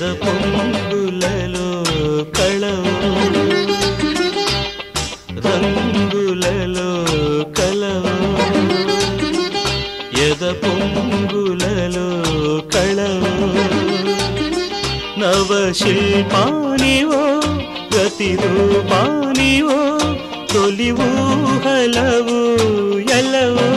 పద పొంగులలో కళవు రంగులలో కలవు ఎద పొంగులలో కళవు నవశిల్పానివో శిల్పానివో ప్రతిరూపానివో తొలి ఊహలవు ఎలవో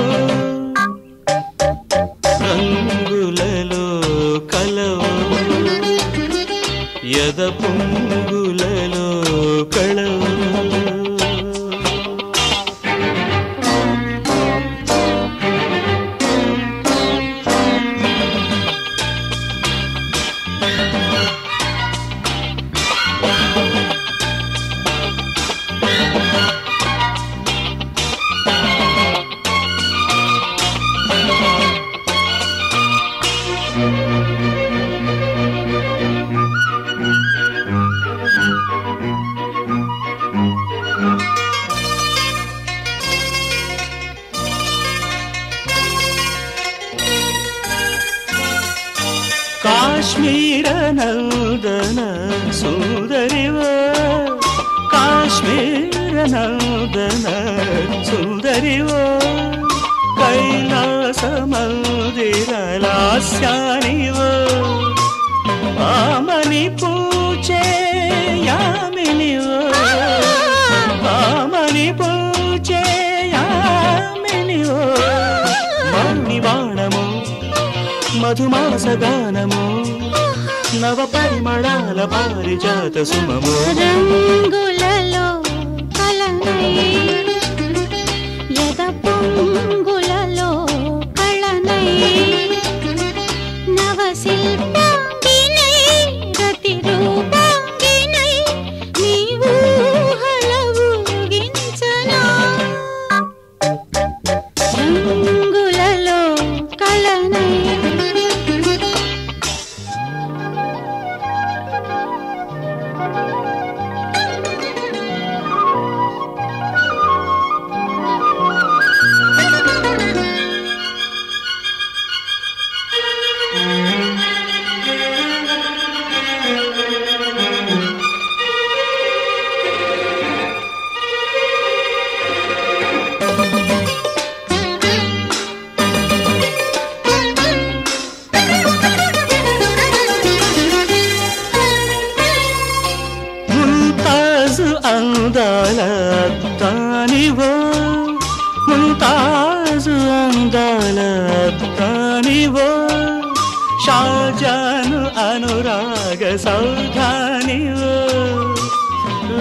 ಕಾಶ್ಮೀರ ನೌದನ ಸುಂದರಿವ ಕಾಶ್ಮೀರ ನೌದನ ಸುಂದರಿವ ಕೈಲಾಸ ಮಂದಿರ ಲಾಸ್ಯಾನಿವ గౌరి పూచే మధుమాస గానము నవ పరిమళాల పారిజాత సుమము. రంగు ముంతాజు అందాల తానివో ముంతాజు అందాల తానివో షాజాను అనురాగ సౌధానివో.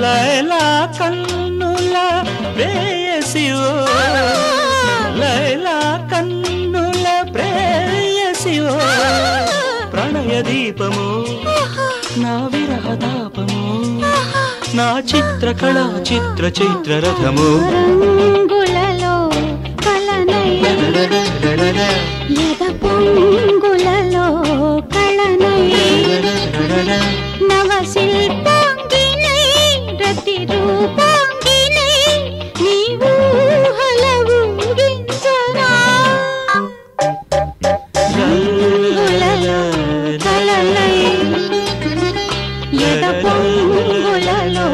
లైలా కన్నుల ప్రేయసివో. లైలా కన్నుల ప్రేయసివో. ప్రణయ దీపము నా విరహ తాపము నా చిత్రకళా చిత్ర చైత్ర రథము. రంగులలో పొంగులలో నవ శిల్పాంగినై రతి రూపాంగినై నీ ఊహలవు గించనా. రంగులలో కలనై ఎద పూలలో